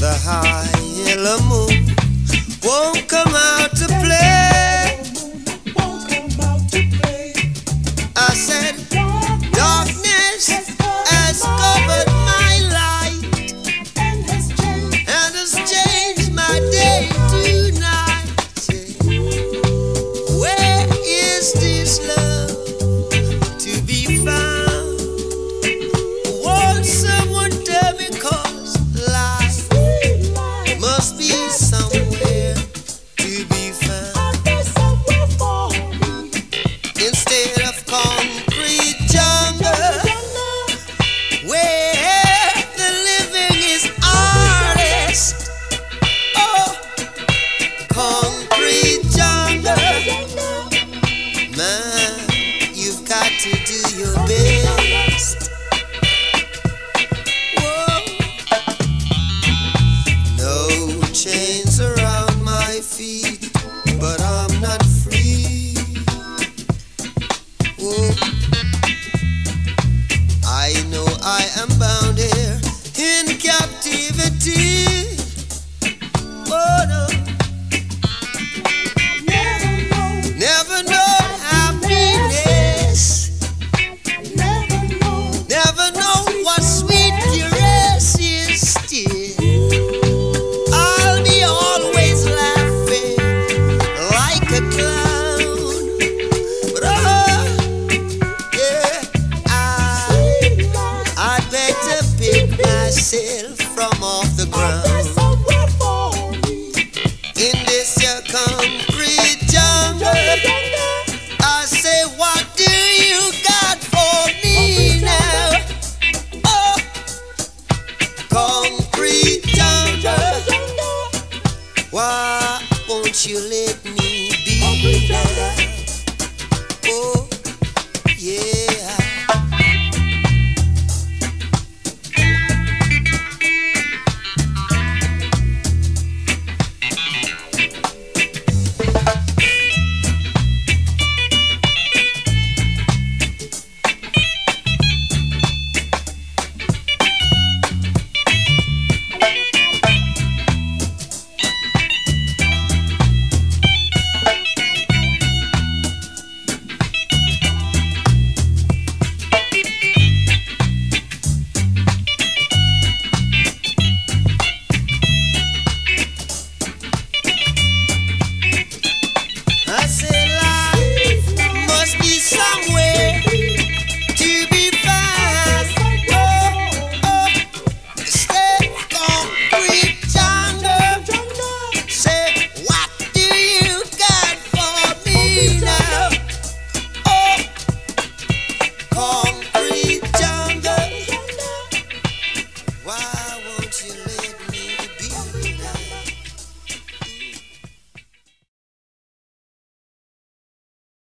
The high yellow moon won't come out to play. I said, darkness has covered my and has changed my to night. Where is this love? Oh, I am bound. Why won't you let me be? Oh, yeah.